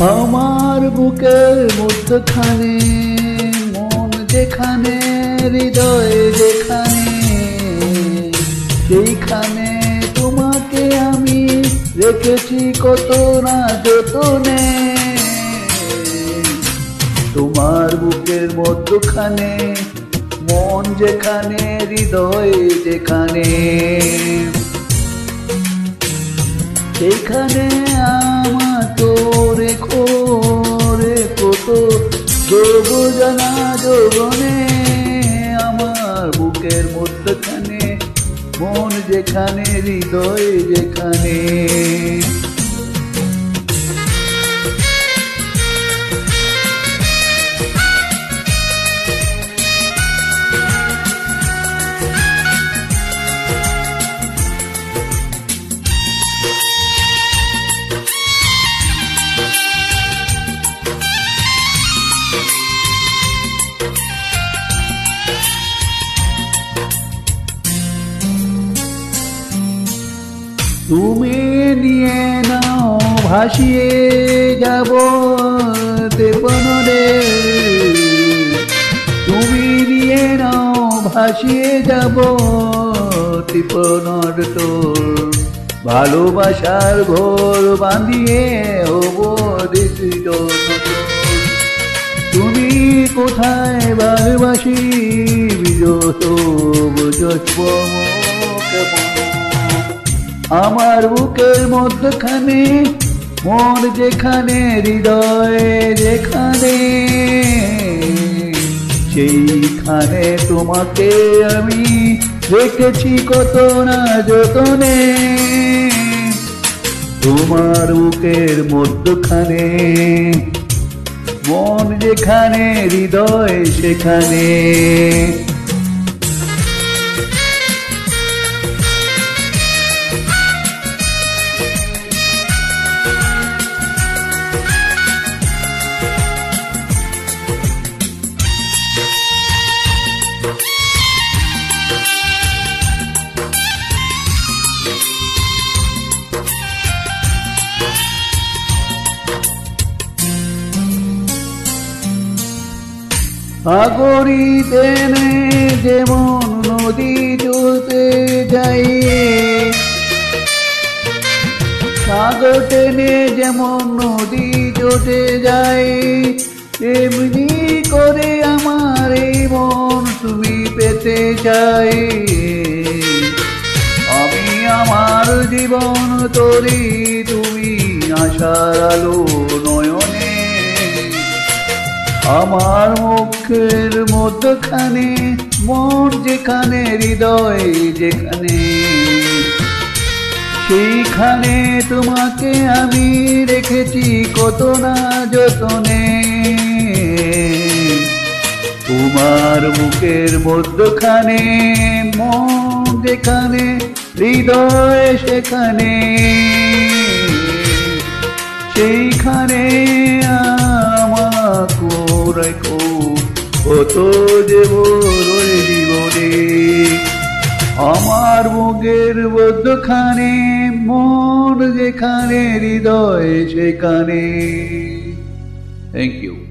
আমার বুকের মধ্যখানে, মন যেখানে, হৃদয় যেখানে, সেইখানে তোমাকে আমি রেখেছি কত না যতনে। তোমার বুকের মধ্যখানে মন যেখানে, হৃদয় যেখানে। সেখানে আমার তো রেখো রেখো তো যোগ জানা যোগনে আমার বুকের মধ্যখানে। মন যেখানে, হৃদয় যেখানে। তুমি নিয়ে নাও, ভাসিয়ে যাব তেপনরে তুমি নিয়ে নাও, ভাসিয়ে যাব টিপনর তোর। ভালোবাসার ঘোর বাঁধিয়ে হব তুমি কোথায় ভালোবাসি বিজত বুঝব কেমন আমার বুকের মধ্যখানে, মন যেখানে, হৃদয় যেখানে, সেইখানে তোমাকে আমি রেখেছি কত না যতনে। তোমার বুকের মধ্যখানে, মন যেখানে, হৃদয় সেখানে সাগরী তেনে যেমন নদী চলতে যাই সাগর টেনে যেমন নদী চটে যায় এমনি করে আমার এই মন তুমি পেতে চাই। আমি আমার জীবন তরি, তুমি আশার আলো আমার মুখের মধ্যখানে, মন যেখানে, হৃদয় যেখানে। সেইখানে তোমাকে আমি রেখেছি কত না যতনে। তোমার মুখের মধ্যখানে, মন যেখানে, হৃদয় সেখানে। সেইখানে আমাকে রেখো কত জীবনে। আমার মুখের মধ্যখানে মন যেখানে হৃদয় সেখানে। Thank you